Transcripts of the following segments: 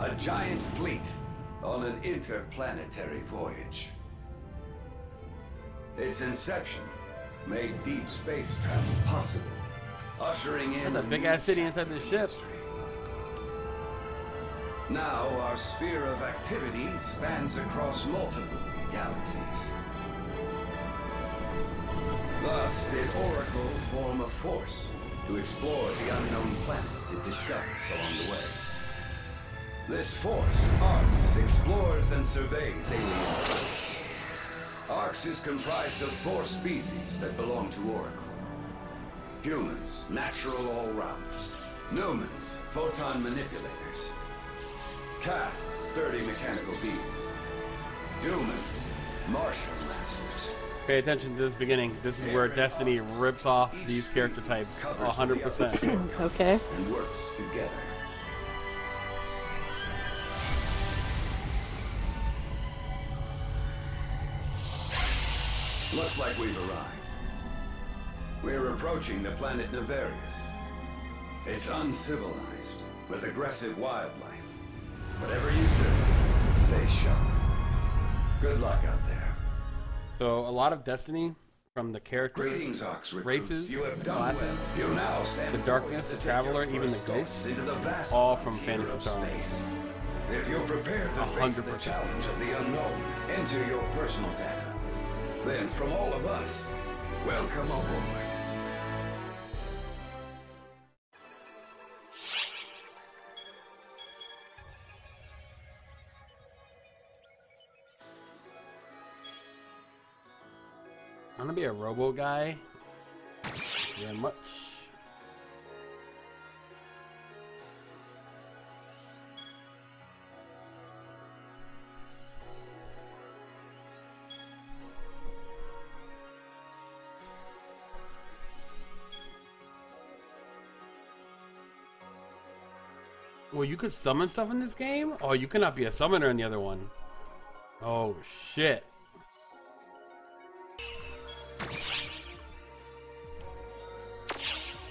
A giant fleet on an interplanetary voyage. Its inception made deep space travel possible, ushering in That's a big ass city inside this ship. Now our sphere of activity spans across multiple galaxies. Thus did Oracle form a force to explore the unknown planets it discovers along the way. This force, ARKS, explores and surveys alien planets. ARKS is comprised of four species that belong to Oracle. Humans, natural all-rounders. Newmans, photon manipulators. Casts, sturdy mechanical beings. Deumans, martial masters. Pay attention to this beginning. This is where Destiny rips off these character types 100%. Okay. And works together. We've arrived. We're approaching the planet Naberius. It's uncivilized, with aggressive wildlife. Whatever you do, stay sharp. Good luck out there. So a lot of Destiny from the character Greetings, Ox races, You have done classes, well. You now stand the darkness, the traveler, even the ghost, steps into the vast all from Phantasy Star. If you're prepared to A face hundred the percent. challenge of the unknown, enter your personal data. Then, from all of us, welcome aboard. I'm gonna be a robo guy. Very much. You could summon stuff in this game? Oh, you cannot be a summoner in the other one. Oh, shit.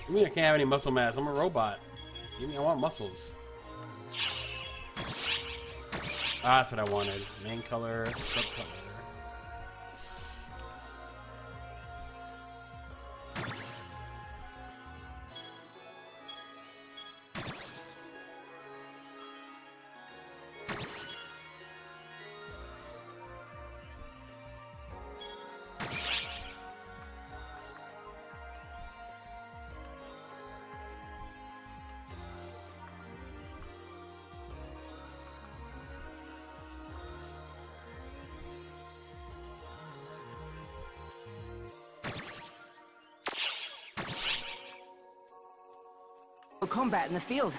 I mean, I can't have any muscle mass. I'm a robot. Give me, I want muscles. Ah, that's what I wanted. Main color, subcolor. Combat in the field.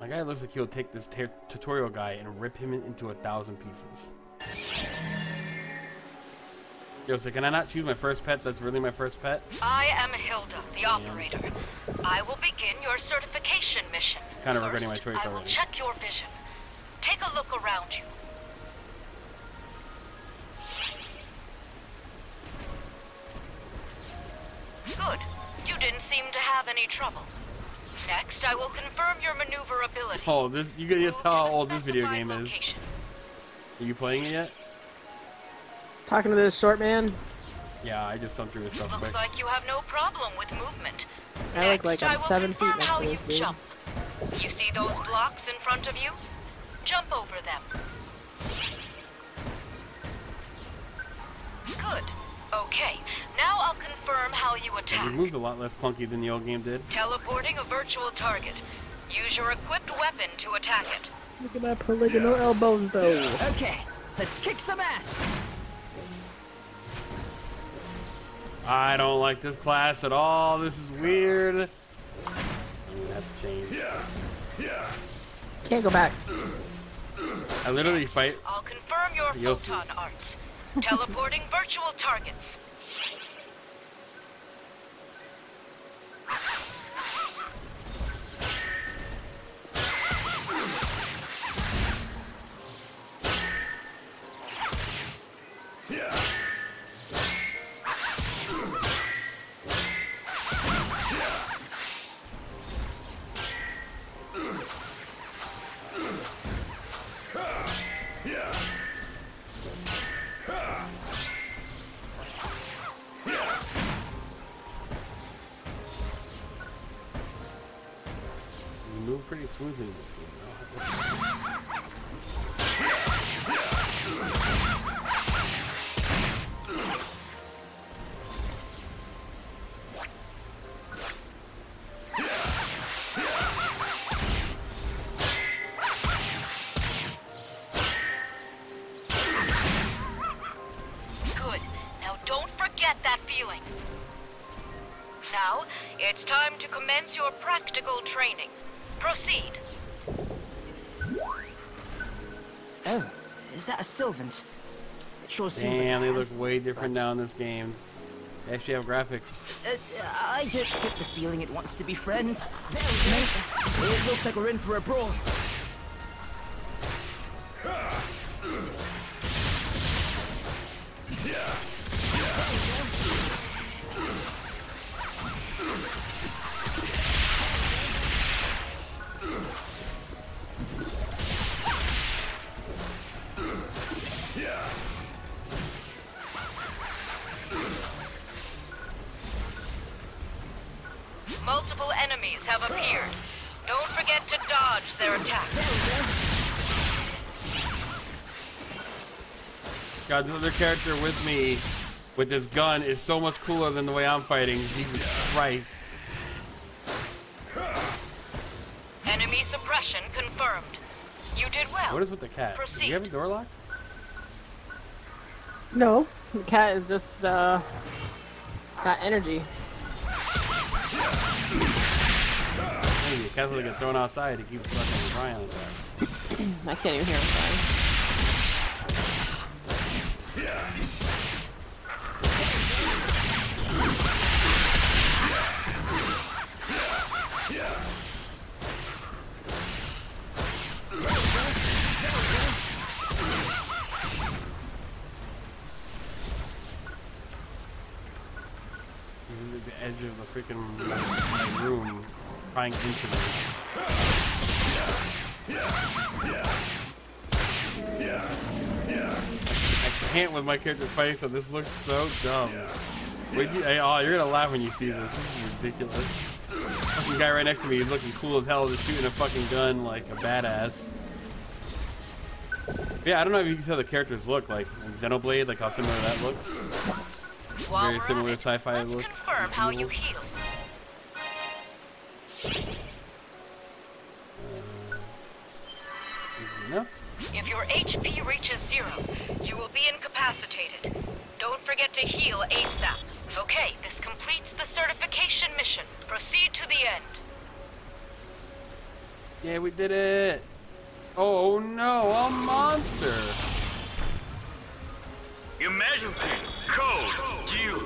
My guy looks like he'll take this tutorial guy and rip him into a thousand pieces. Yo, so can I not choose my first pet that's really my first pet? I am Hilda, the operator. I will begin your certification mission. Kinda regretting my choice I will already. check your vision. Take a look around you. To trouble. Next, I will confirm your maneuverability. Oh, this you gotta Move tell to how old this video specified game is. Are you playing it yet? Talking to this short man. Yeah, I just thumbed through this stuff Looks quick. like you have no problem with movement. I look Next, like I I'm will seven feet confirm next how you dude. jump. You see those blocks in front of you? Jump over them. Good. Okay. Now I'll confirm how you Yeah, attack. These moves a lot less clunky than the old game did. Teleporting a virtual target. Use your equipped weapon to attack it. Look at my polygonal elbows, though. Okay, let's kick some ass. I don't like this class at all. This is weird. I'm gonna have to change. Can't go back. I literally fight. I'll confirm your You'll see. photon arts. Teleporting virtual targets. Yeah. Now, it's time to commence your practical training. Proceed. Oh, is that a Sylvan's? It sure seems Damn, like they look way different but- now in this game. They actually have graphics. Uh, I just get the feeling it wants to be friends. There we go. It looks like we're in for a brawl. Character with me with this gun is so much cooler than the way I'm fighting. Jesus Christ. Enemy suppression confirmed. You did well. What is with the cat? Do Proceed. you have a door locked? No, the cat is just uh got energy. Hey, the cat's gonna get thrown outside to keep fucking crying like that. I can't even hear him crying. Of the freaking like, room, crying into me. I can't with my character fighting, so this looks so dumb. Wait, you, hey, oh, you're gonna laugh when you see this. This is ridiculous. Fucking guy right next to me is looking cool as hell, just shooting a fucking gun like a badass. Yeah, I don't know if you can how the characters look, like Xenoblade, like how similar that looks. While Very similar sci-fi look. confirm how you heal. If your HP reaches zero, you will be incapacitated. Don't forget to heal ASAP. Okay, this completes the certification mission. Proceed to the end. Yeah, we did it. Oh no, a monster. Emergency! Code! Duel!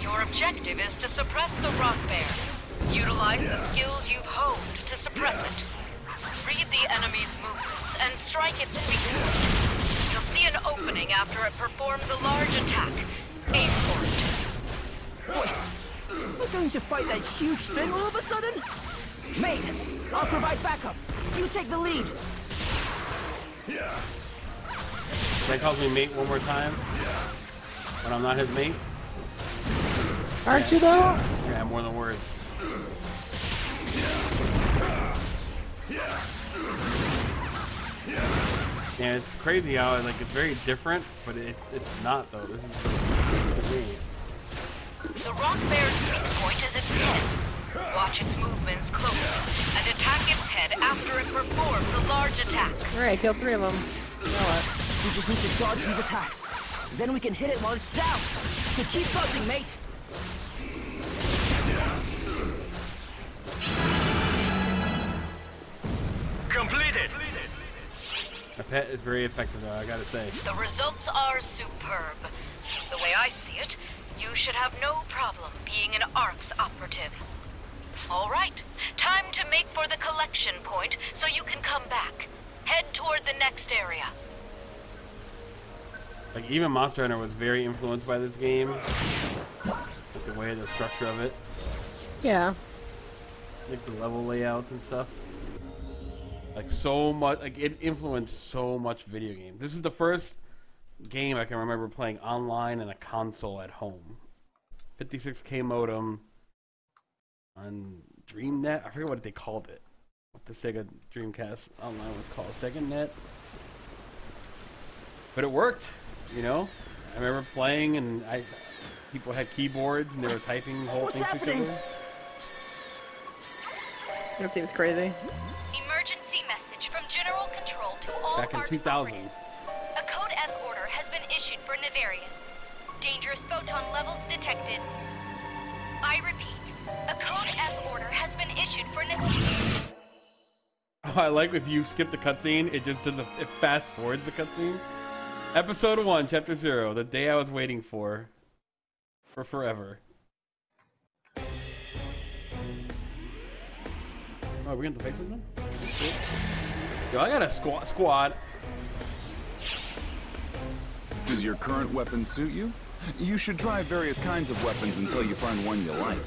Your objective is to suppress the rock bear. Utilize the skills you've honed to suppress it. Read the enemy's movements and strike its weak point. You'll see an opening after it performs a large attack. Aim for it. Wait, We're going to fight that huge thing all of a sudden? Mate, I'll provide backup. You take the lead. Yeah. That calls me mate one more time. Yeah. When I'm not his mate. Aren't you though? Yeah, more than words. Yeah, it's crazy how like it's very different, but it, it's not though. This is the game. The rock bear's weak point is its head. Watch its movements closely and attack its head after it performs a large attack. Alright, kill three of them. You know what? We just need to dodge these attacks. Then we can hit it while it's down. So keep buzzing, mate. Completed! My pet is very effective though, I gotta say. The results are superb. The way I see it, you should have no problem being an ARKS operative. All right, time to make for the collection point so you can come back. Head toward the next area. Like even Monster Hunter was very influenced by this game. Like the way the structure of it, Yeah. like the level layouts and stuff. Like so much, like it influenced so much video games. This is the first game I can remember playing online and a console at home. 56k modem on DreamNet. I forget what they called it. What the Sega Dreamcast Online was called. Sega Net. But it worked, you know. I remember playing, and I people had keyboards and they were typing whole What's things happening? other. That seems crazy. Message from General Control to all Back in Arch 2000. operatives. A Code F order has been issued for Naberius. Dangerous photon levels detected. I repeat, a Code F order has been issued for Naberius. Oh, I like if you skip the cutscene, it just does a, it fast forwards the cutscene. Episode one, chapter zero, the day I was waiting for, for forever. Oh, are we going to face them? I got a squad. Squad. Does your current weapon suit you? You should try various kinds of weapons until you find one you like.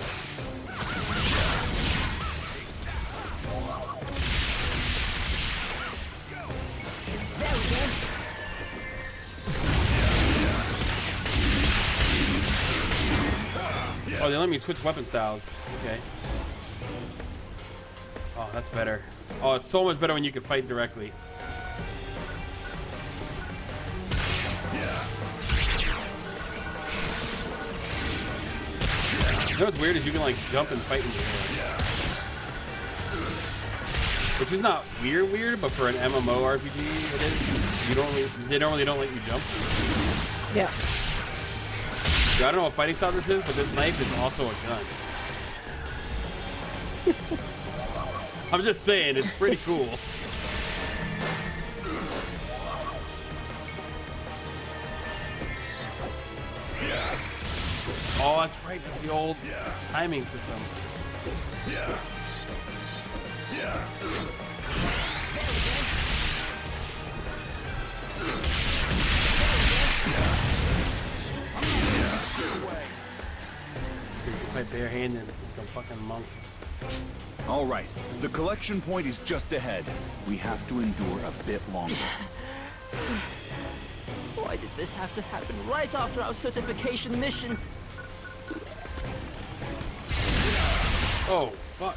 There we go. Oh, they let me switch weapon styles. Okay. Oh, that's better. Oh, it's so much better when you can fight directly. You know what's weird is you can like jump and fight in the air. Which is not weird weird, but for an MMO RPG it is. You don't really, they normally don't let you jump. Yeah. Yeah, I don't know what fighting style this is, but this knife is also a gun. I'm just saying, it's pretty cool. Oh, that's right. That's the old timing system. You can fight barehanded like a fucking monk. All right, the collection point is just ahead. We have to endure a bit longer. Why did this have to happen right after our certification mission? Oh, fuck.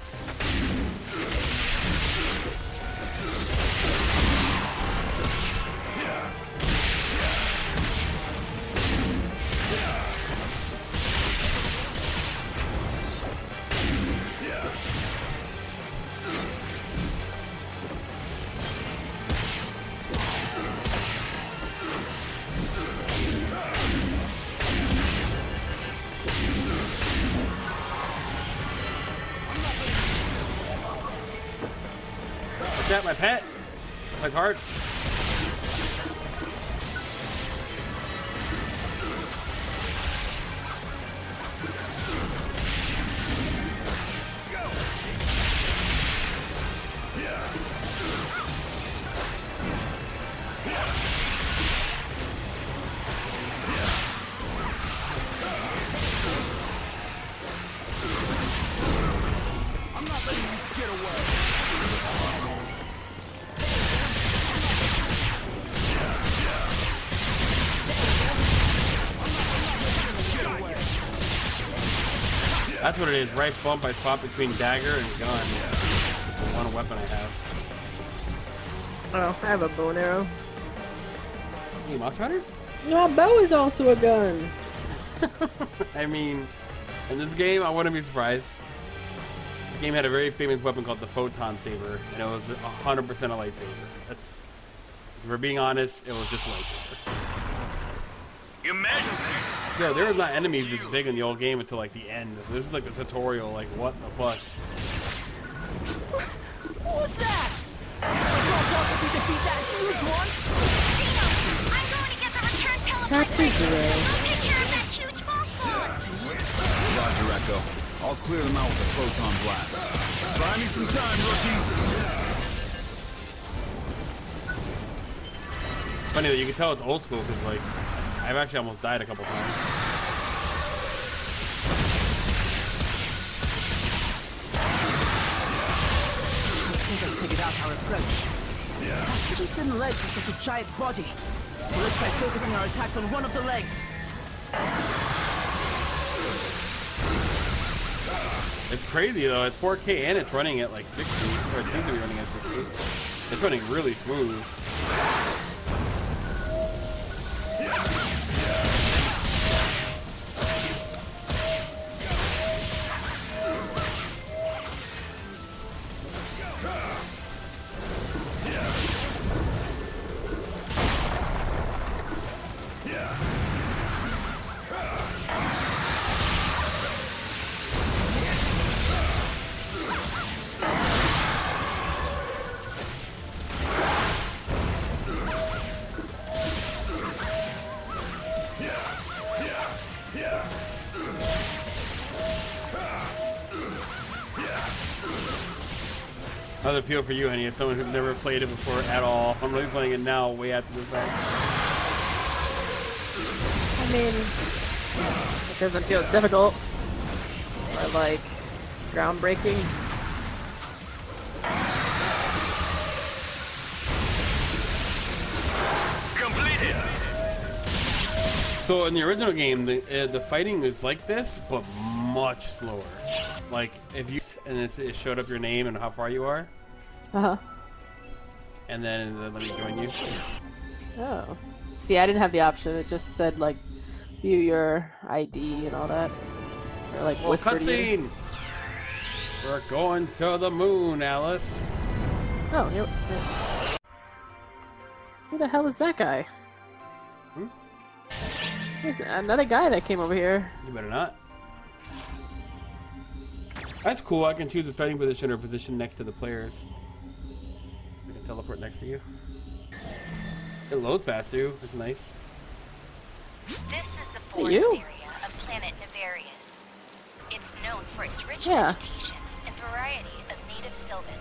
My what it is. Right bump, I swap between dagger and gun. It's the one weapon I have. Oh, I have a bow and arrow. You Mouse Rider? No, a bow is also a gun. I mean, in this game, I wouldn't be surprised. The game had a very famous weapon called the Photon Saber, and it was 100% a lightsaber. That's, if we're being honest, it was just a lightsaber. Emergency! Yo, there was not enemies this big in the old game until like the end. This is like the tutorial, like what the fuck? What was that? I can't possibly defeat that huge one! I'm going to get the return That's teleportation. great. I'll take care of that huge boss. Roger, Echo. I'll clear them out with a photon blast. Buy me some time, rookies. Funny that you can tell it's old school because like I've actually almost died a couple times. I think I figured out our approach. Yeah. Has pretty thin legs for such a giant body. So let's try focusing our attacks on one of the legs. It's crazy though. It's 4K and it's running at like 60, or it seems to be running at 60. It's running really smooth. Another feel for you, honey, as someone who's never played it before at all. I'm really playing it now, way after the fact. I mean, it doesn't feel difficult or like groundbreaking. Completed. So in the original game, the uh, the fighting is like this, but much slower. Like if you and it showed up your name and how far you are, Uh huh. and then uh, let me join you. Oh. See, I didn't have the option. It just said like view your ID and all that, or like Well, cutscene. We're going to the moon, Alice. Oh. Who the hell is that guy? Hmm? There's another guy that came over here. You better not. That's cool. I can choose a starting position or position next to the players. I can teleport next to you. It loads fast too. It's nice. This is the forest you. area of planet Naberius. It's known for its rich Yeah. vegetation and variety of native sylvans.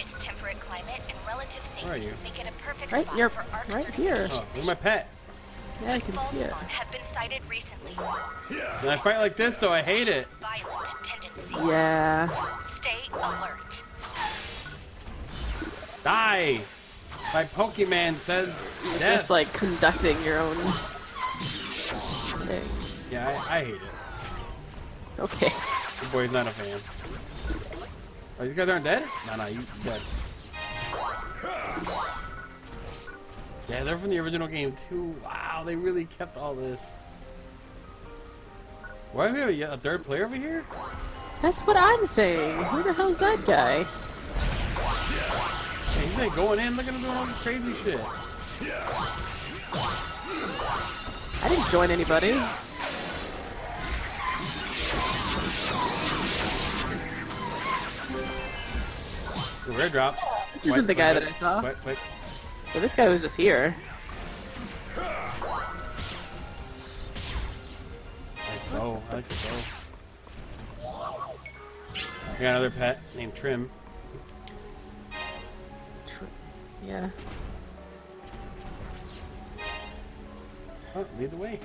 Its temperate climate and relative Where are safety you? make it a perfect Right, spot oh, you're for arc right here. Oh, look at my pet. Yeah, I can see it. Falspawn have been sighted recently. When I fight like this, though, I hate it. Violent tendency. Yeah. Stay alert. Die! My Pokemon says death. Just like conducting your own thing. Yeah, I, I hate it. Okay. The boy's not a fan. Oh, you guys aren't dead? No, no, you dead. Yeah, they're from the original game too. Wow, they really kept all this. Why do we have a, a third player over here? That's what I'm saying. Who the hell's that guy? Hey, he's like going in, look at him doing all this crazy shit. I didn't join anybody. The rare drop. This isn't the guy that I saw. Quick, quick. So this guy was just here. I like the bow. I got another pet named Trim. Yeah. Oh, lead the way.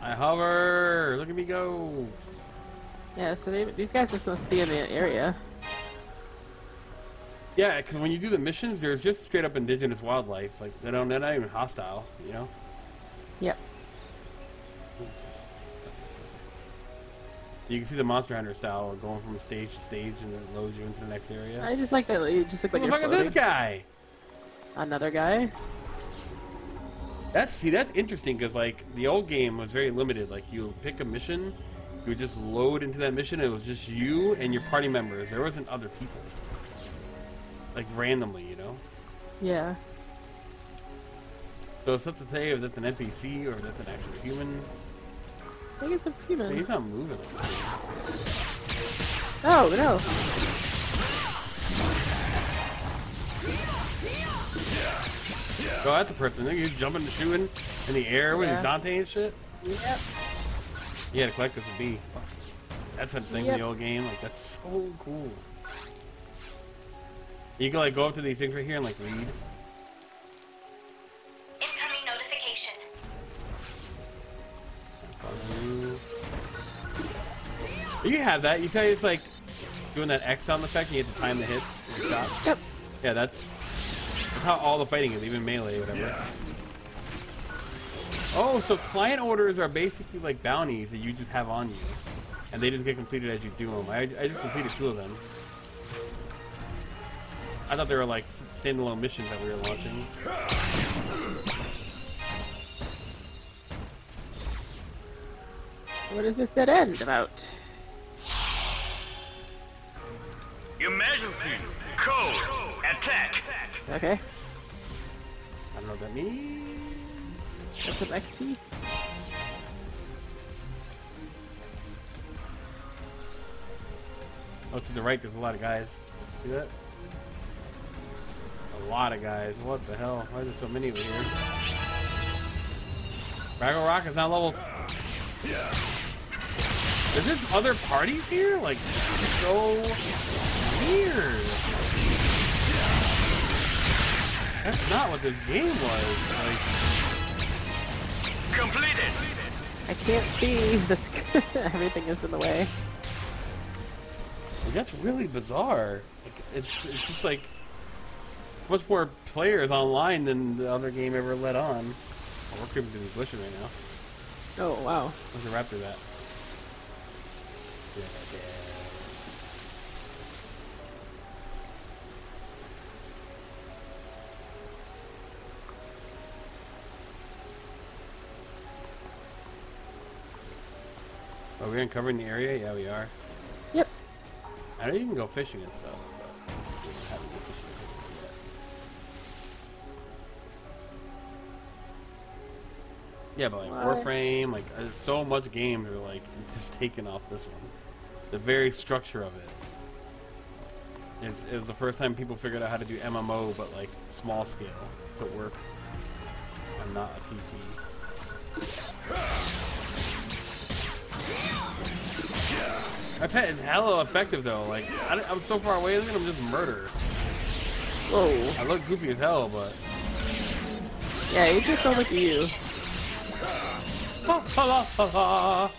I hover. Look at me go. Yeah, so they, these guys are supposed to be in the area. Yeah, because when you do the missions, there's just straight up indigenous wildlife. Like they don't, they're not even hostile. You know. Yep. You can see the Monster Hunter style going from stage to stage, and it loads you into the next area. I just like that you just look like Who the fuck is this guy? Another guy. That's see, that's interesting because like the old game was very limited. Like you pick a mission, you would just load into that mission. And it was just you and your party members. There wasn't other people. Like randomly, you know. Yeah. So it's tough to say if that's an NPC or if that's an actual human. I think it's a human. He's not moving. Oh no. Oh, that's a person. He's jumping and shooting in the air with Yeah. his Dante and shit. Yep. Yeah, to collect this be. Fuck. That's a thing in the old game. Like that's so cool. You can like go up to these things right here and like read. You can have that. You tell you it's like doing that X sound effect and you have to time the hits and stop. Yep. Yeah, that's, that's how all the fighting is, even melee, whatever. Oh, so client orders are basically like bounties that you just have on you, and they just get completed as you do them. I, I just completed two of them. I thought they were like standalone missions that we were launching. What is this dead end about? Emergency. Code. Attack. Okay, I don't know what that means. that's some XP. Oh, to the right, there's a lot of guys. See that? A lot of guys. What the hell? Why is there so many over here? Fraggle Rock is now level. Is this other parties here? Like, so weird. That's not what this game was. Like, Completed. I can't see the sc- everything is in the way. Like, that's really bizarre. Like, it's it's just like much more players online than the other game ever let on. Oh, we're creeping through these bushes right now. Oh wow. Where's the raptor Are we uncovering the area? Yeah, we are. Yep. I know you can go fishing and stuff, but we haven't been fishing yet. Yeah, but like? Warframe, like uh, so much games are like just taken off this one. The very structure of it is is the first time people figured out how to do MMO, but like small scale to work on not a PC. My pet is hella effective though. Like I, am so far away, look at him just murder. Whoa. I look goofy as hell, but Yeah, you just look at you. Ha, ha, ha,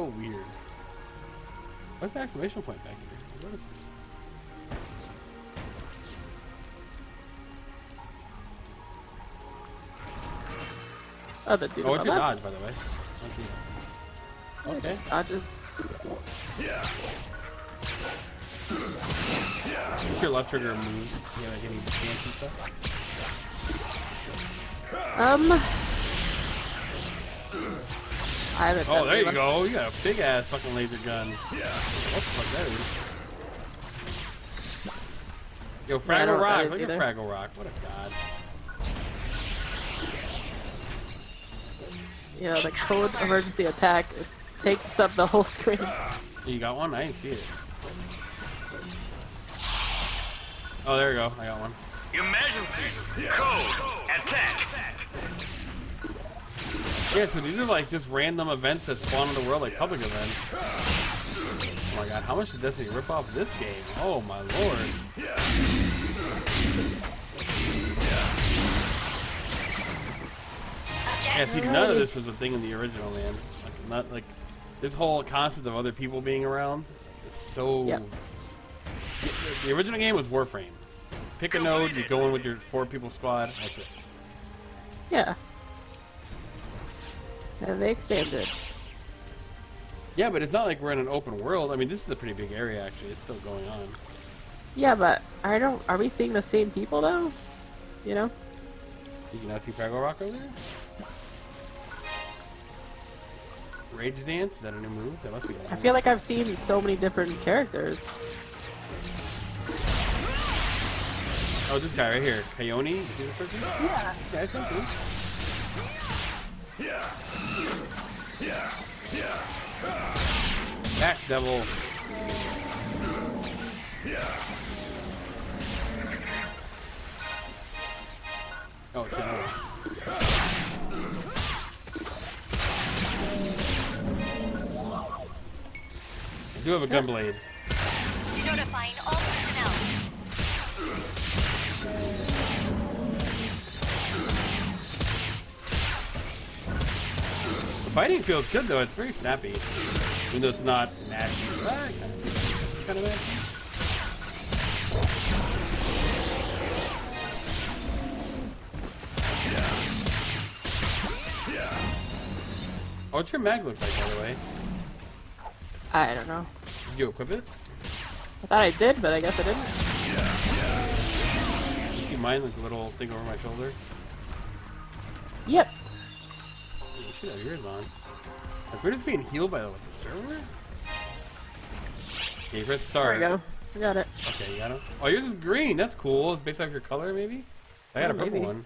So weird. What's the exclamation point back here? What is this? Oh, the dude Oh, what's your dodge, by the way? Yeah, Okay. just dodges. What's your left trigger move? You know, like any fancy stuff? Um. I haven't. Oh, there you much. go. Oh, you got a big ass fucking laser gun. Yeah. What the fuck that is? Yo, Fraggle know what that Rock. Look at. Fraggle Rock. What a god. You know, the code emergency attack it takes up the whole screen. You got one? I didn't see it. Oh, there you go. I got one. Emergency. Code. Attack. Yeah, so these are like just random events that spawn in the world, like public events. Oh my god, how much did Destiny rip off this game? Oh my lord. Yeah, see, none of this was a thing in the original, man. Like, not like this whole concept of other people being around. Is so. Yep. The, the original game was Warframe. Pick a node, you go in with your four people squad. That's it. Yeah. And they expanded. Yeah, but it's not like we're in an open world. I mean, this is a pretty big area, actually. It's still going on. Yeah, but I don't. Are we seeing the same people though? You know? Did you not see Fraggle Rock over there? Rage Dance? Is that a new move? That must be. I feel like I've seen so many different characters. Oh, this guy right here, Coyote. You see this person? Yeah. Yeah, Back Devil. Oh, no. I do have a gun blade. Notifying fighting feels good though. It's very snappy. Even though it's not mashy. Kind of, kind what's your mag look like, by the way? I don't know. Did you equip it? I thought I did, but I guess I didn't. Yeah, yeah. You mind the little thing over my shoulder? Yep. Should have yours on. Like, we're just being healed by the, what, the server? Okay, you press There we go. I got it. Okay, you got it. Oh, yours is green. That's cool. It's based off your color, maybe? I got Oh, a purple maybe. one.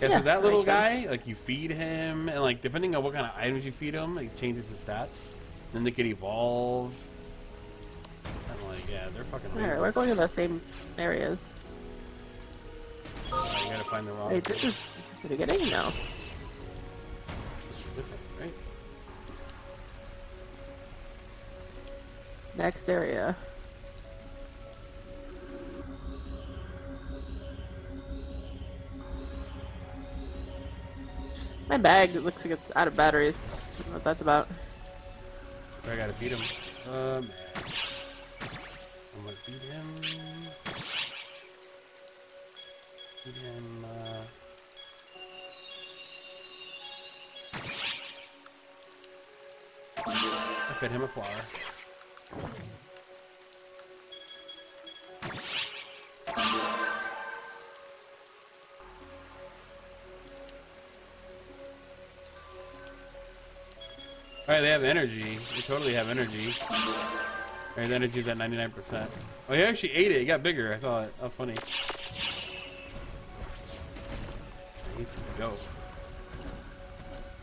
Yeah, Yeah, so that little guy, sense. like you feed him, and like depending on what kind of items you feed him, it changes his stats. Then they can evolve. I'm like, yeah, they're fucking. Alright, we're going to the same areas. Oh, you gotta find the wrong. Wait, this is, the beginning? No. Next area. My mag looks like it's out of batteries. I don't know what that's about. I gotta beat him. Um, I'm gonna beat him. Feed him. Uh, I fed him a flower. Alright, they have energy. They totally have energy. Alright, the energy's at 99%. Oh, he actually ate it. It got bigger. I thought. That was funny. He needs to go.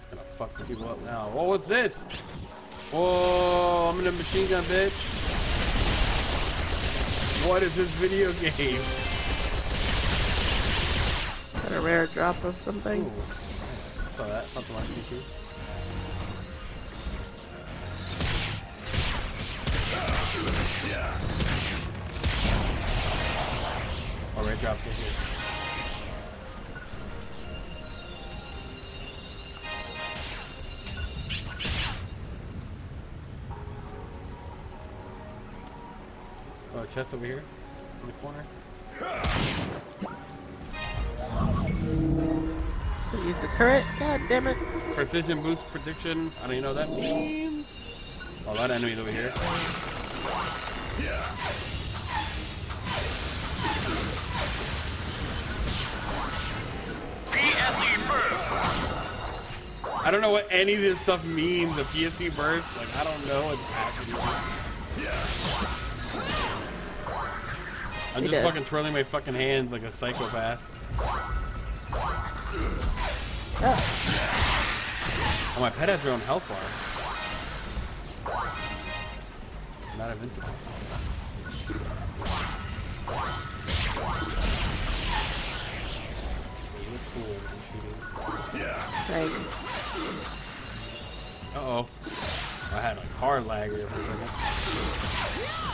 Gonna fuck people up now. Whoa, what's this? Whoa, I'm in a machine gun, bitch. What is this video game? Got a rare drop of something. Ooh. Saw that. Something like this. Oh, red drops right here. Chest over here in the corner. Use the turret. God damn it. Precision boost prediction. I don't even know what that means. Oh, that enemy's over here. PSE burst. I don't know what any of this stuff means. The PSE burst. Like, I don't know what's happening. I'm just fucking twirling my fucking hands like a psychopath. Oh, Oh, my pet has their own health bar. Not invincible. Cool thanks. Uh oh. I had a hard lag there for a second.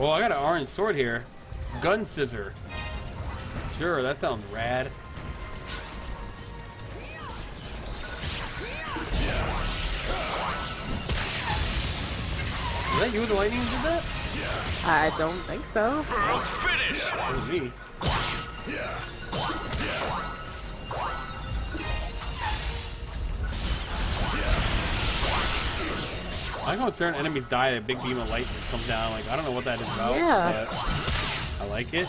Well, I got an orange sword here. Gun scissor. Sure, that sounds rad. Is that you with the lightning did that? I don't think so. Burst finish. That was me. I like how certain enemies die, a big beam of light just comes down. Like, I don't know what that is about. Yeah. but I like it.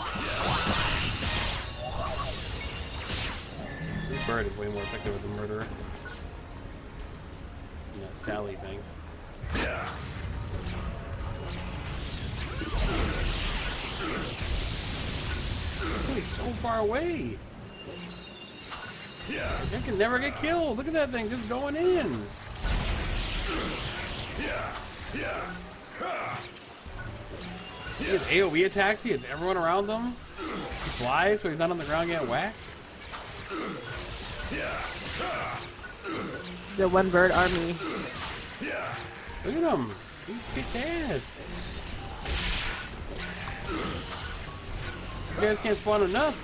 This bird is way more effective as a murderer. than that Sally thing. Oh, he's so far away. Yeah. I can never get killed. Look at that thing just going in. He has AoE attacks. He has everyone around him. He flies, so he's not on the ground getting whacked. The one bird army. Look at him. He kicks ass. You guys can't spawn enough.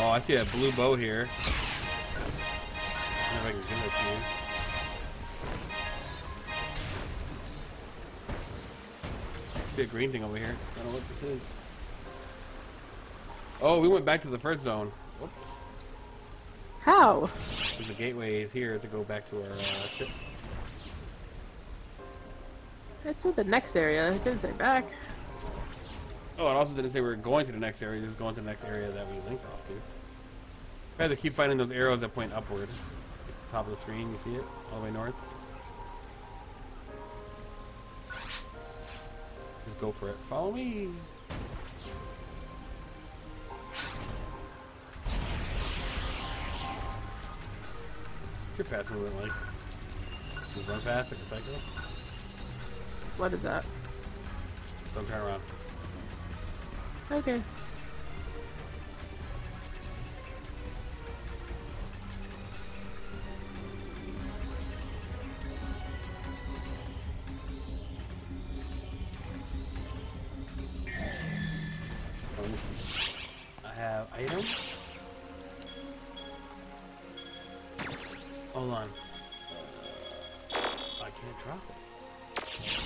Oh, I see a blue bow here. I don't know if I can give it to you. See a green thing over here. I don't know what this is. Oh, we went back to the first zone. Whoops. How? So the gateway is here to go back to our uh, ship. It said the next area. It didn't say back. Oh, it also didn't say we were going to the next area, just going to the next area that we linked off to. We have to keep finding those arrows that point upward. At the top of the screen, you see it? All the way north. Go for it. Follow me! You're fast moving, like. Just run fast like a psycho. What is that? Don't turn around. Okay.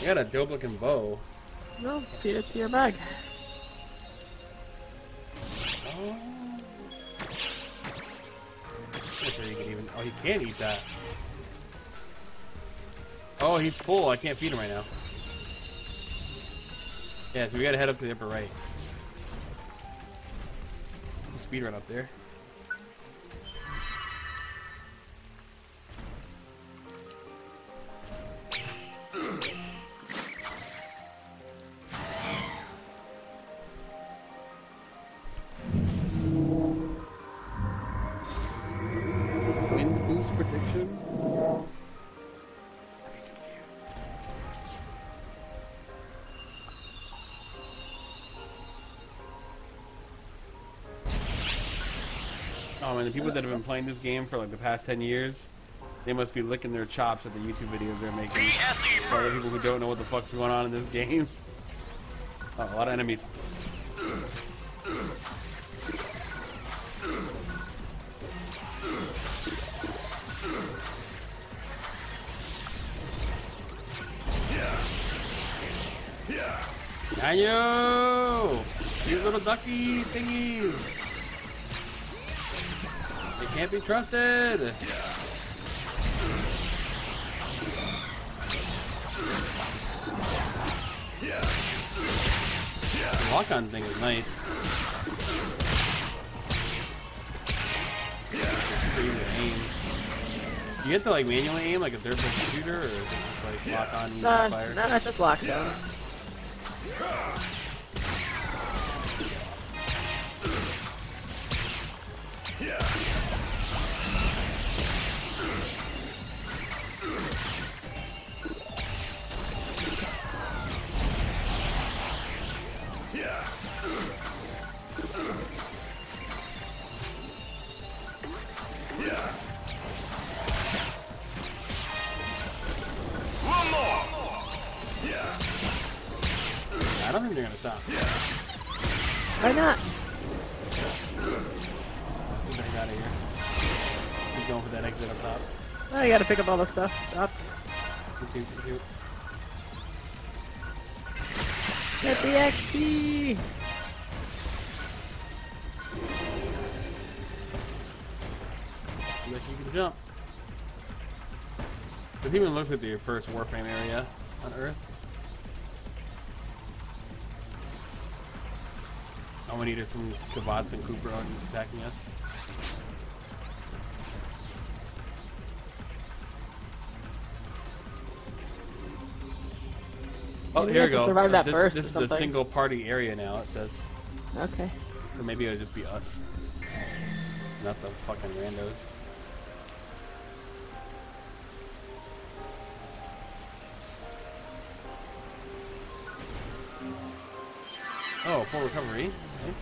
I got a dope looking bow. No, feed it to your mag. Oh. I'm sure you can even. Oh, he can't eat that. Oh, he's full. I can't feed him right now. Yeah, so we gotta head up to the upper right. Speed run up there. Man, the people that have been playing this game for like the past 10 years, they must be licking their chops at the YouTube videos they're making. For the people who don't know what the fuck's going on in this game. Oh, a lot of enemies. Ayo! These little ducky thingies! They can't be trusted! The lock-on thing is nice. It's pretty easy to aim. You get to like manually aim like a third-person shooter, or is it just like lock-on and Nah, fire? nah, it's just lock-on One pick up all the stuff. Dropped. Shoot, shoot, shoot, shoot. Get the XP! Like you can jump. This even looks like the first Warframe area on Earth. All we need is some Gavots and Cooper attacking us. Oh, here we go. survive that this, burst this is the something. single party area now, it says. Okay. So maybe it'll just be us. Not the fucking randos. Oh, full recovery. Nice.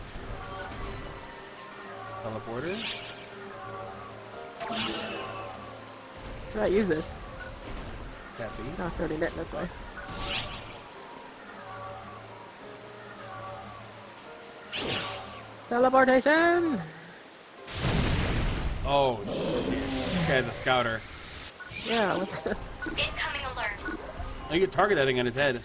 Teleporter. Should I use this? Happy. No, 30 minutes, that's why. Teleportation! Oh, shit. This guy's a scouter. Yeah, what's Incoming alert. Oh, you can target that thing on his head.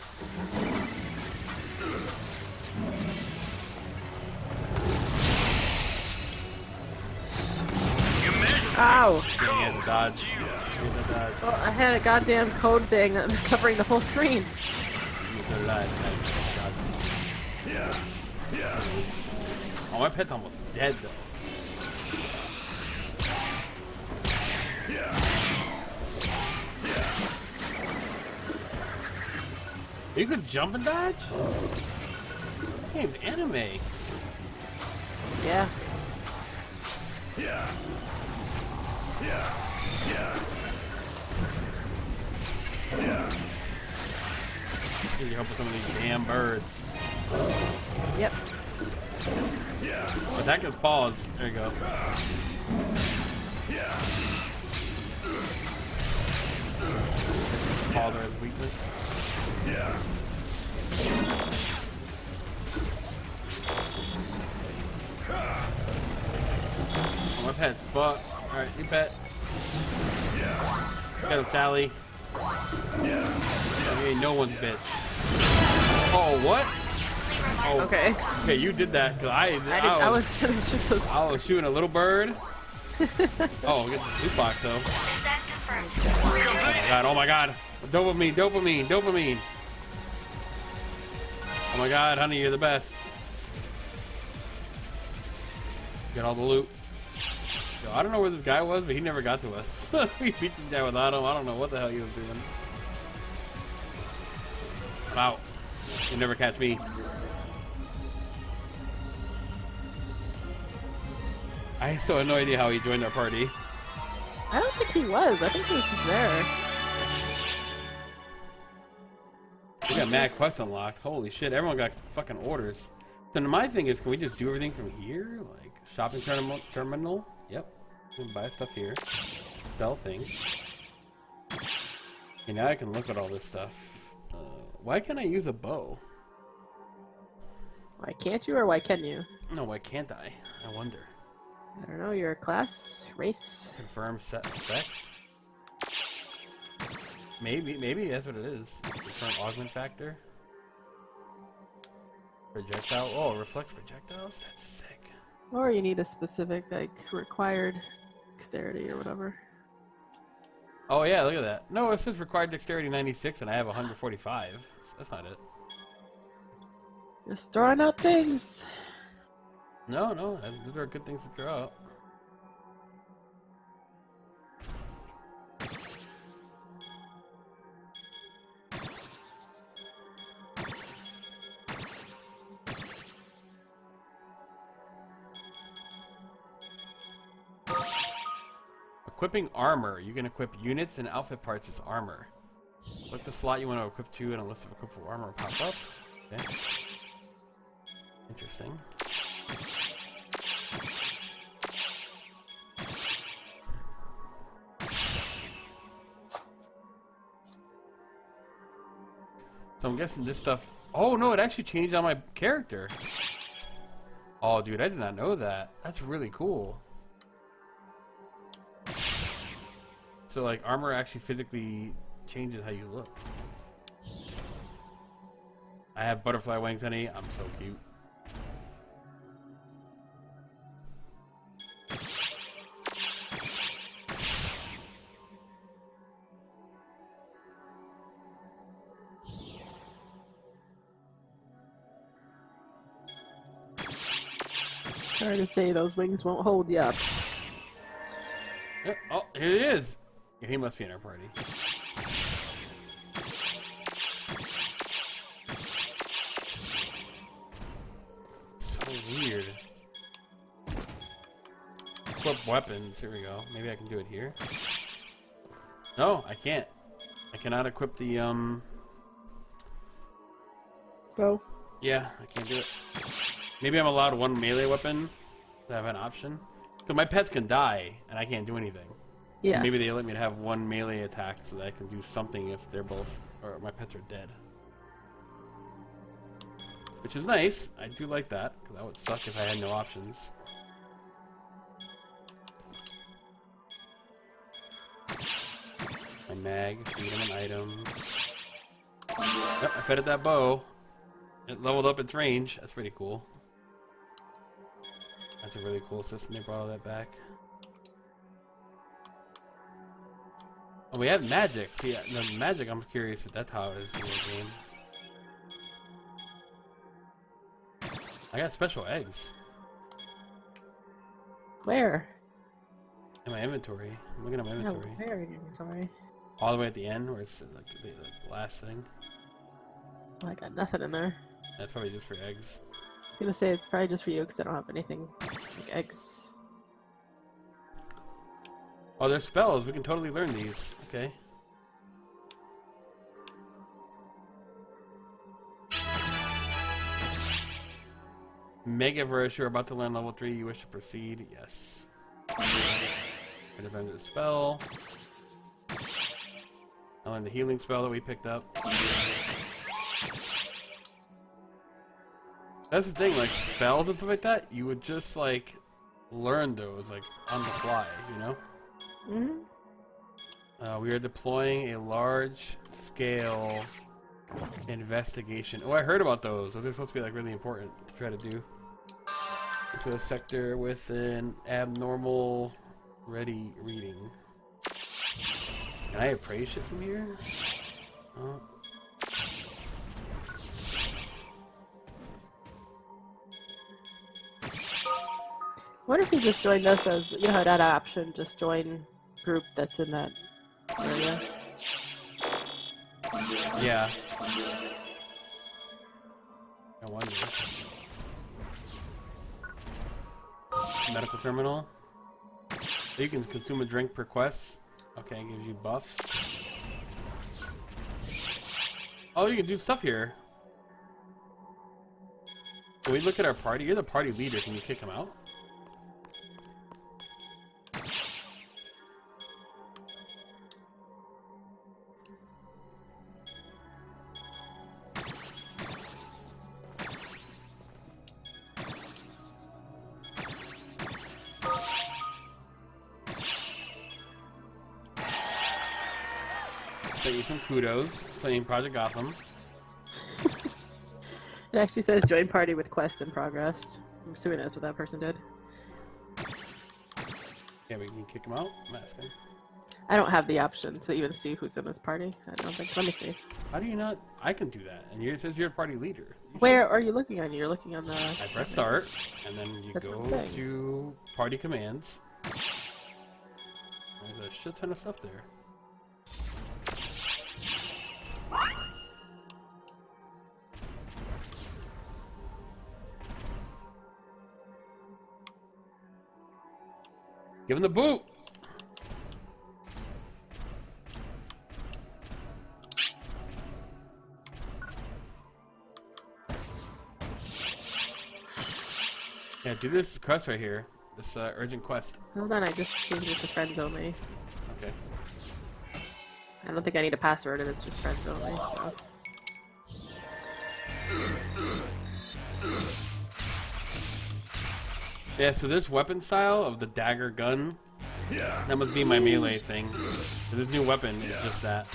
Ow! He dodge. He dodge. Well, I had a goddamn code thing that was covering the whole screen. Oh, my pet's almost dead though. You could jump and dodge? Game's anime. Yeah. Yeah. Yeah. Yeah. Yeah. Need help with some of these damn birds. Attack his paws. There you go. Paws are his weakness. Oh, my pet's fucked. Alright, you pet. Got him, Sally. You ain't no one's bitch. Oh, what? Oh, Okay. Okay, you did that, cause I, I, did, I was trying to shoot those. I was shooting a little bird. oh, get the loot box though. Success confirmed. Oh my god, oh my god. Dopamine, dopamine, dopamine. Oh my god, honey, you're the best. Get all the loot. Yo, I don't know where this guy was, but he never got to us. we beat this guy without him. I don't know what the hell he was doing. Wow. You never catch me. I still have no idea how he joined our party. I don't think he was. I think he was just there. We got mad quests unlocked. Holy shit, everyone got fucking orders. So my thing is, can we just do everything from here? Like, shopping terminal? terminal? Yep. We can buy stuff here. Sell things. Okay, now I can look at all this stuff. Uh, why can't I use a bow? Why can't you or why can you? No, why can't I? I wonder. I don't know. Your class, race. Confirm set effect? Maybe, maybe that's what it is. Confirm augment factor? Projectile? Oh, reflects projectiles? That's sick. Or you need a specific like required dexterity or whatever. Oh yeah, look at that. No, it says required dexterity 96 and I have 145. So that's not it. Just throwing out things. No, no, those are good things to out. Equipping armor. You can equip units and outfit parts as armor. Look the slot you want to equip to and a list of equipable armor will pop up. Okay. Interesting. I'm guessing this stuff. Oh no, it actually changed on my character. Oh, dude, I did not know that. That's really cool. So like armor actually physically changes how you look. I have butterfly wings, honey. I'm so cute. Sorry to say, those wings won't hold you up. Oh, here it is. He must be in our party. So weird. Equip weapons. Here we go. Maybe I can do it here. No, I can't. I cannot equip the um. Go. Yeah, I can't do it. Maybe I'm allowed one melee weapon. To have an option. Because my pets can die, and I can't do anything. Yeah. Maybe they let me have one melee attack so that I can do something if they're both, or my pets are dead. Which is nice. I do like that, because that would suck if I had no options. My mag, feed him an item. Yep, I fed it that bow. It leveled up its range. That's pretty cool. That's a really cool system. They brought all that back. Oh, we have magic. See, uh, the magic. I'm curious if that's how it is in the game. I got special eggs Where? in my inventory. I'm looking at my Yeah, inventory. where in inventory? All the way at the end, where it's like the, the last thing. Well, I got nothing in there. That's probably just for eggs. I was gonna say it's probably just for you because I don't have anything like eggs. Oh, there's spells. We can totally learn these. Okay. Megiverse, you're about to learn level 3. You wish to proceed? Yes. I just learned the spell. I learned the healing spell that we picked up. That's the thing, like spells and stuff like that, you would just like learn those like on the fly, you know? hmm Uh, we are deploying a large scale investigation. Oh, I heard about those. Those are supposed to be like really important to try to do. Into a sector with an abnormal ready reading. Can I appraise shit from here? Oh. What if you just joined us as you know that option? Just join group that's in that area. Yeah. I wonder. Medical terminal. You can consume a drink per quest. Okay, gives you buffs. Oh, you can do stuff here. Can we look at our party? You're the party leader. Can you kick him out? Kudos playing Project Gotham. It actually says join party with quest in progress. I'm assuming that's what that person did. Yeah, we can kick him out. I'm asking. I don't have the option to even see who's in this party. I don't think. Let me see. How do you not? I can do that, and you it says you're a party leader. You Where are you looking on? You're looking on the. I press start, and then you That's go what I'm saying. to party commands. There's a shit ton of stuff there. Give him the boot. Yeah, do this quest right here. This uh, urgent quest. Hold on, I just changed it to friends only. Okay. I don't think I need a password, and it's just friends only. So. Yeah, so this weapon style of the dagger gun, that must be my melee thing. This new weapon is just that.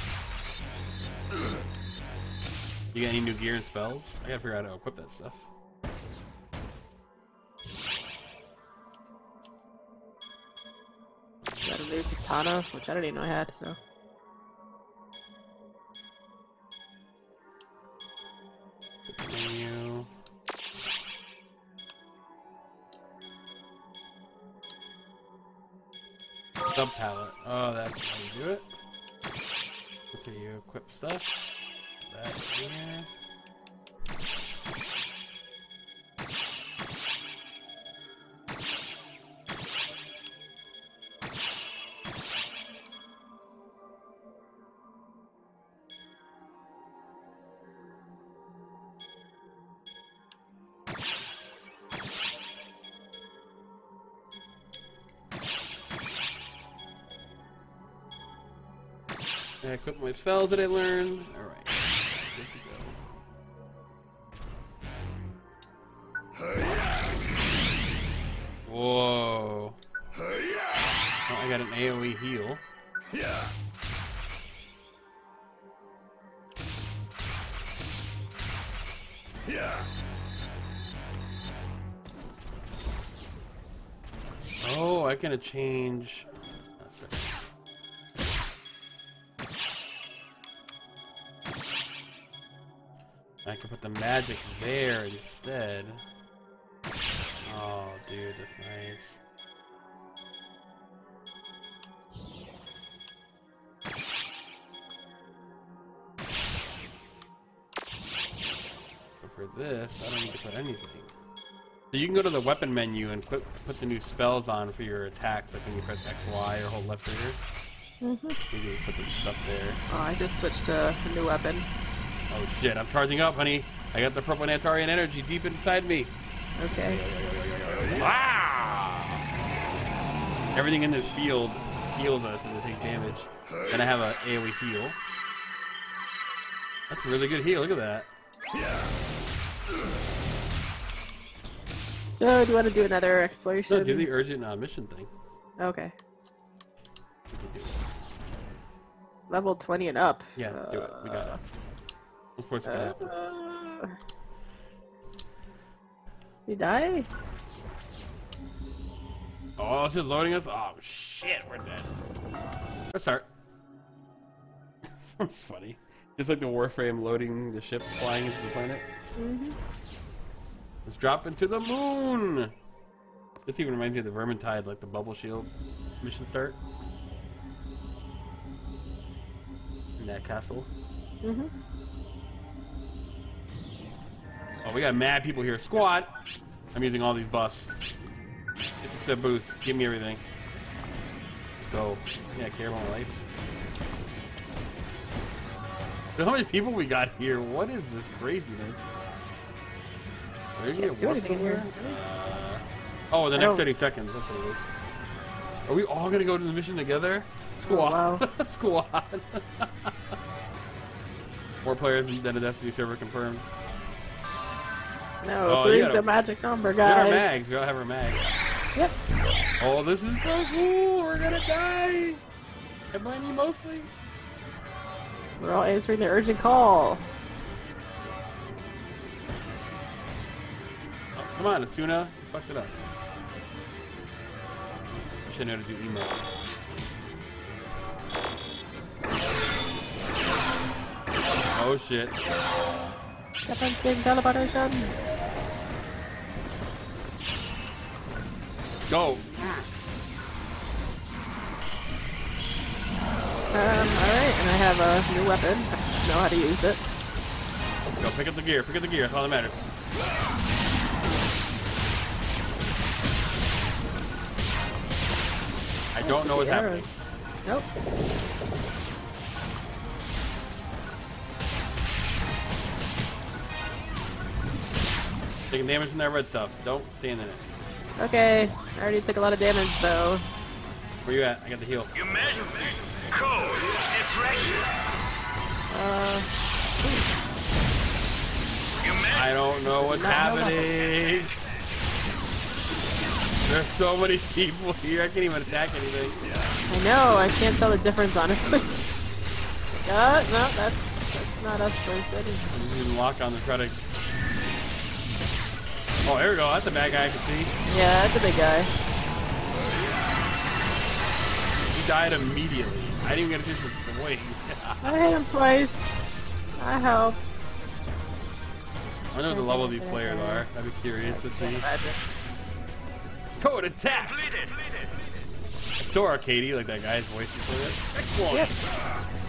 You got any new gear and spells? I gotta figure out how to equip that stuff. Got a new katana, which I didn't even know I had. So. Sub palette. Oh, that's how you do it. So you equip stuff. That here. Equip my spells that I learned. Alright. Whoa. Oh, I got an AoE heal. Yeah. Yeah. Oh, I can change. Magic there instead. Oh, dude, that's nice. But for this, I don't need to put anything. So you can go to the weapon menu and put put the new spells on for your attacks, like when you press X, Y, or hold left trigger. Mm-hmm. You can put the stuff there. Oh, I just switched to a new weapon. Oh shit, I'm charging up, honey. I got the purple Natarian energy deep inside me. Okay. Ah! Everything in this field heals us as it takes damage. And I have a AoE heal. That's a really good heal, look at that. So, do you want to do another exploration? So do the urgent uh, mission thing. Okay. We can do it. Level 20 and up. Yeah, do it. We got it. Of course, got it. Uh, you die? Oh, it's just loading us? Oh, shit, we're dead. Let's start. That's funny. Just like the Warframe loading the ship flying into the planet. Mm-hmm. Let's drop into the moon! This even reminds me of the Vermintide, like the bubble shield mission start. In that castle. Mm-hmm. Oh, we got mad people here. Squad! I'm using all these buffs. It's a boost. Give me everything. Let's go. Yeah, care about my life. Look how many people we got here. What is this craziness? Are you Can't gonna do work anything somewhere? here. Uh, oh, the I next don't- 30 seconds. That's what it is. Are we all gonna go to the mission together? Oh, Squad. wow. Squad. More players than a Destiny server confirmed. No, Oh, you three's the magic number, guys. got our mags. We all have our mags. Yep. Oh, this is so cool. We're gonna die. I mostly? We're all answering the urgent call. Oh, come on, Asuna. You fucked it up. I should know how to do emotes. Oh shit. Teleportation. Go. Um, alright, and I have a new weapon. I know how to use it. Go pick up the gear. Pick up the gear. That's all that matters. I don't know what's The happening. Nope. Taking damage from that red stuff. Don't stand in it. Okay, I already took a lot of damage though. Where you at? I got the heal. Emergency. Code. Distraction. Uh, I don't know what's happening. There's so many people here. I can't even attack anything. I know, I can't tell the difference honestly. uh, no, that's that's not us person. I'm using lock on to try to. Oh, there we go. That's a bad guy I can see. Yeah, that's a big guy. He died immediately. I didn't even get a chance to swing. I hit him twice. I helped. I know what the level these players are. I'd be curious to see. Code attack! Completed. So arcadey, like that guy's voice before this. Excellent!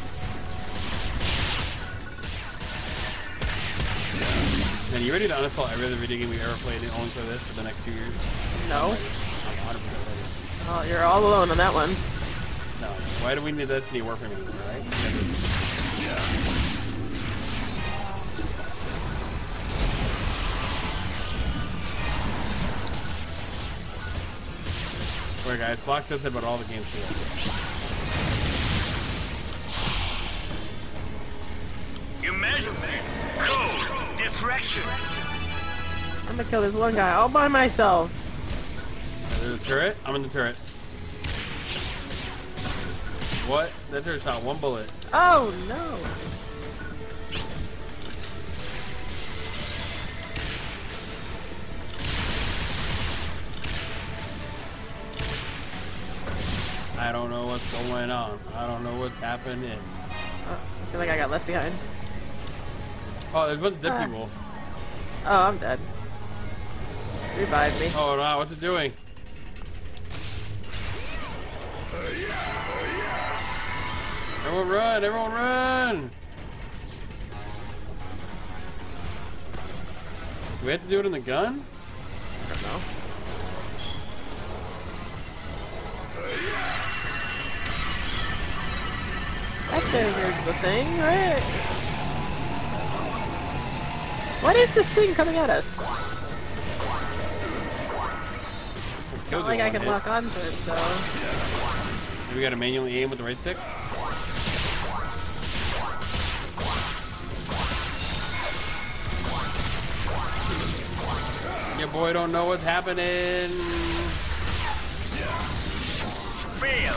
Man, you ready to uninstall every other video game we ever played and only play this for the next two years? No. I'm 100% ready. Oh, you're all alone on that one. No. Why do we need Destiny Warframe anymore, right? Yeah. Alright guys, Phlox says about all the games she Distraction. I'm gonna kill this one guy all by myself. There's a turret? I'm in the turret. What? That turret shot one bullet. Oh no. I don't know what's going on. I don't know what's happening. Oh, I feel like I got left behind. Oh, there's a bunch of dead Ah. people. Oh, I'm dead. Revive me. Oh no, what's it doing? Everyone run! Everyone run! Do we have to do it in the gun? I don't know. That triggered the thing, right? What is this thing coming at us? Killed Not like I can hit. lock onto it, so. Do we gotta manually aim with the right stick? Your boy don't know what's happening. Fail.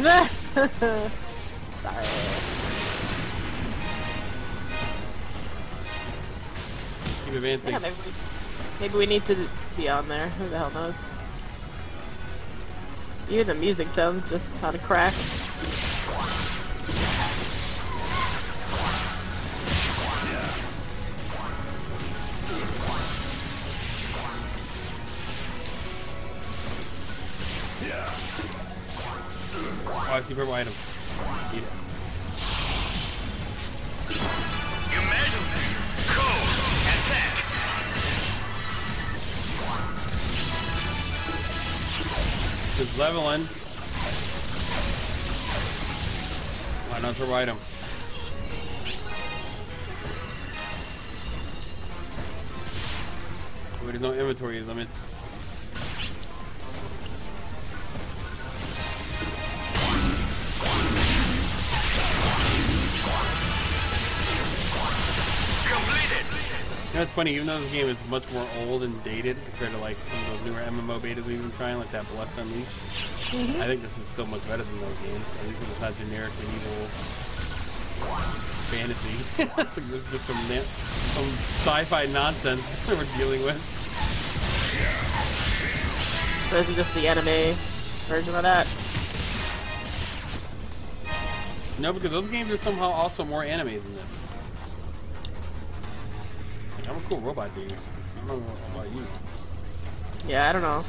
Sorry. Keep advancing. Yeah, maybe we, maybe we need to be on there. Who the hell knows? Even the music sounds just on a crack. Oh, I see purple item. Leveling. Why not purple item? There's no inventory know, it's funny, even though this game is much more old and dated compared to like some of those newer MMO betas we've been trying, like that Blessed Unleashed, Mm-hmm. I think this is still much better than those games. At least it's not generic and evil fantasy. this is just some, some sci-fi nonsense that we're dealing with. So this is just the anime version of that. No, because those games are somehow also more anime than this. Like, I'm a cool robot dude. I don't know about you. Yeah, I don't know.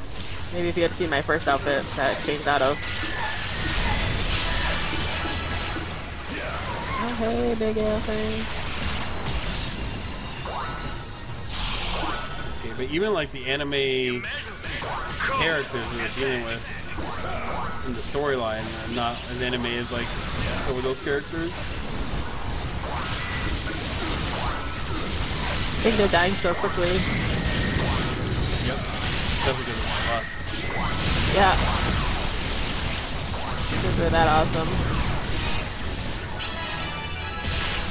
Maybe if you had seen my first outfit that it changed out of. Oh, hey, big ass thing. Okay, but even like the anime characters we we're dealing with in the storyline are not as anime as like of those characters. I think they're dying so quickly. Yeah. Because they're that awesome.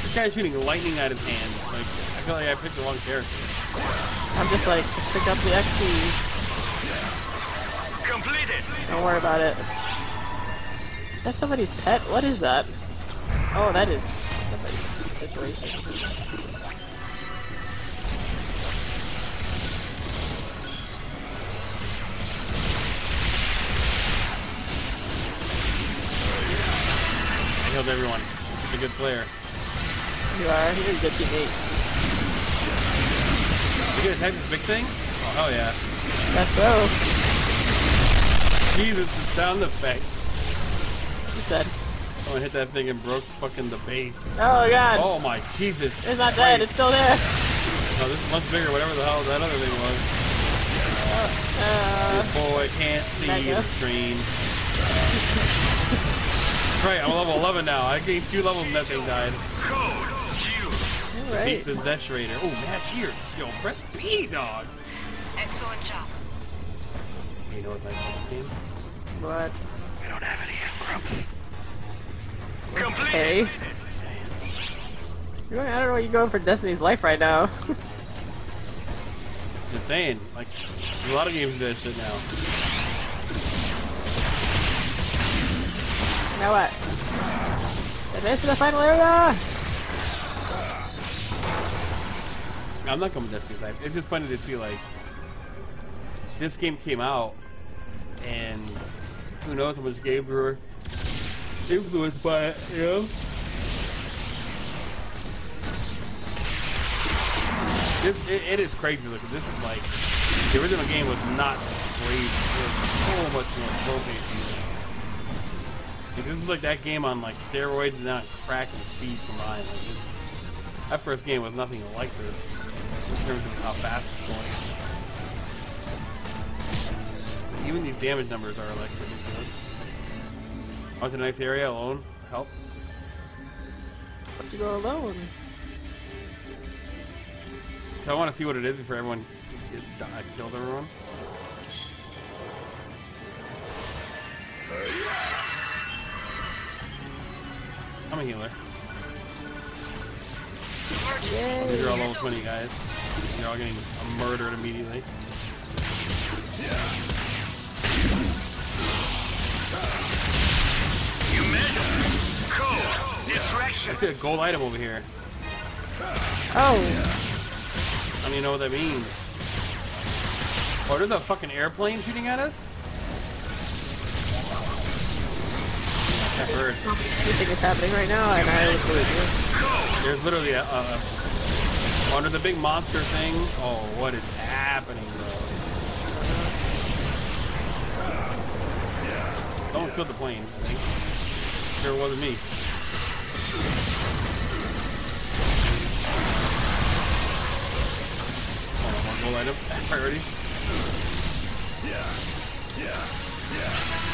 This guy's shooting lightning out of his hand. Like I feel like I picked the wrong character. I'm just like, just pick up the XP. Completed. Don't worry about it. That's somebody's pet? What is that? Oh, that is somebody's situation. Killed everyone. He's a good player. You are. You're a good teammate. You gonna attack this big thing? Oh hell yeah. That's so. Jesus, the sound effect. You said. Someone hit that thing and broke fucking the base. Oh god. Oh my Jesus. It's not dead. It's still there. No, this is much bigger, whatever the hell that other thing was. Uh, This boy can't see the screen. right, I'm level 11 now. I gained two levels and that thing died. Code. Use. all right. Beat the Zesh Oh, Matt here. Yo, press B, dog. Excellent job. You know what's nice about this game? What? We don't have any grubs. Completed. Hey. Going, I don't know what you're going for Destiny's life right now. Just saying. Like, a lot of games do that shit now. Now what? Advance to the final area! I'm not coming to Destiny's Life. It's just funny to see, like, this game came out, and who knows how much games were influenced by it, you know? This it, it is crazy looking. This is like the original game was not crazy. It was so much more paced. Like, this is like that game on like steroids and not crack and speed combined. Like this, that first game was nothing like this in terms of how fast it's going. Even these damage numbers are like ridiculous. On to the next area alone. Help. But you go alone. So I want to see what it is before everyone gets, uh, kills everyone. I'm a healer. These are all level 20 guys. You're all getting murdered immediately. You measure. Code. Distraction. I see a gold item over here. Oh, I don't even know what that means. Oh, there's the fucking airplane shooting at us? That bird. everything is happening right now, and I would believe you. There's literally a, a, a under the big monster thing. Oh, what is happening, bro? Someone killed the plane. I think. Sure, wasn't me. Hold on, one gold item. Priority. Yeah. Yeah. Yeah,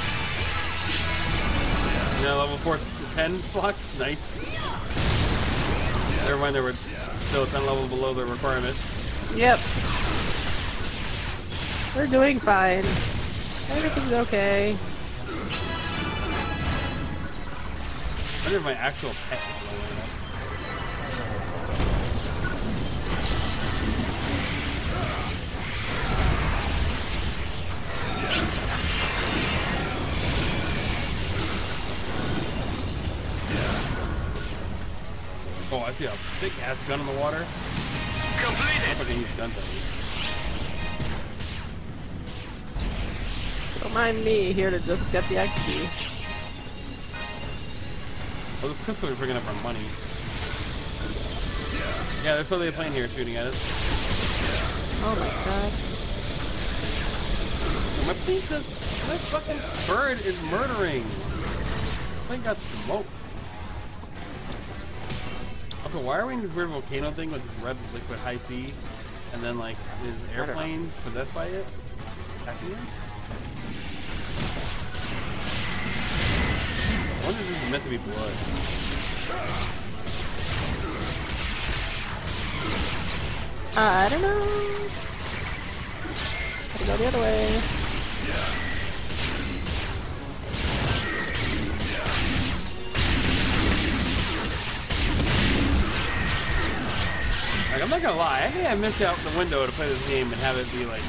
level 4 10 blocks. Nice. Never mind, they were still 10 level below the requirement. Yep. We're doing fine. Everything's okay. I wonder if my actual pet is low enough. Oh, I see a big ass gun in the water. I Completed. hope I can use guns on. Don't mind me here to just get the XP. Oh, the pistol is bringing up our money. Yeah, there's totally a plane here shooting at us. Oh my god. My plane just, my fucking bird is murdering. Plane got smoked. Also, why are we in this weird volcano thing with this red liquid high sea, and then like is airplanes possessed by it? Us? I wonder if this is meant to be blood. Uh, I don't know. Gotta go the other way. Like, I'm not gonna lie, I think I missed out the window to play this game and have it be like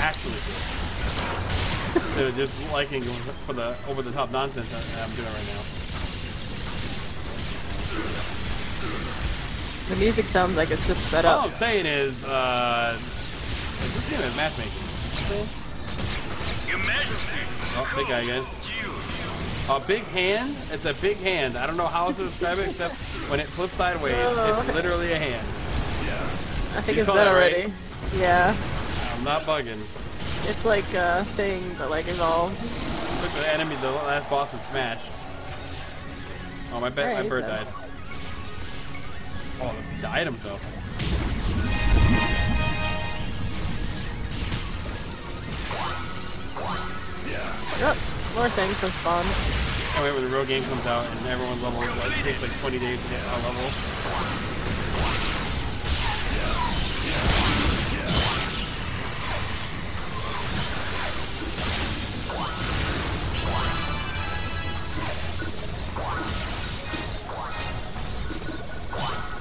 actually good. Instead of just liking for the over the top nonsense that I'm doing right now. The music sounds like it's just set All up. I'm saying is, uh, like, this game is matchmaking. Emergency. Oh, big guy again. A big hand. It's a big hand. I don't know how else to describe it except when it flips sideways, Oh, it's literally a hand. Yeah. I think You it's that, right? already. Yeah. I'm not bugging. It's like a thing that like evolves. Look at the enemy, the last boss in Smash. Oh, my, ba- my bird died. Oh, the, the items though. Yep. More things to spawn. Wait when the real game comes out and everyone level like it takes like 20 days to get a level.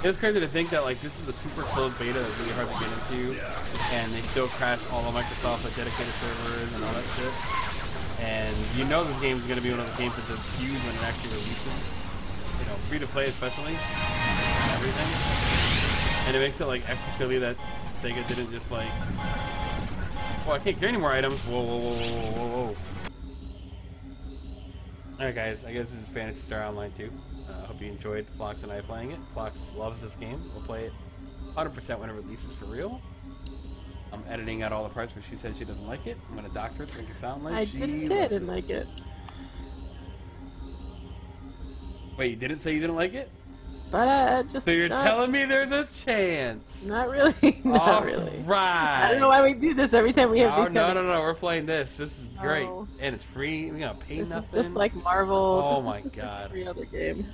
It's crazy to think that like this is a super closed beta that's really hard to get into, and they still crash all of Microsoft's like dedicated servers and all that shit. And you know this game is going to be one of the games that's huge when it actually releases. You know, free to play especially, and everything. And it makes it like extra silly that Sega didn't just like, well, I can't carry any more items. Whoa, whoa, whoa, whoa, whoa, whoa. Alright guys, I guess this is Phantasy Star Online 2. I uh, hope you enjoyed Phlox and I playing it. Phlox loves this game. We'll play it 100% when it releases for real. I'm editing out all the parts where she said she doesn't like it. I'm gonna doctor it to make it sound like I she didn't say I didn't like it. Wait, you didn't say you didn't like it? But I I just. So you're not, telling me there's a chance? Not really. not All really. Right. I don't know why we do this every time we have Oh, these. no, kind no, no, we're playing this. This is great. Oh. And it's free. We gotta pay This nothing. is just like Marvel. Oh this my is just like God. every other game.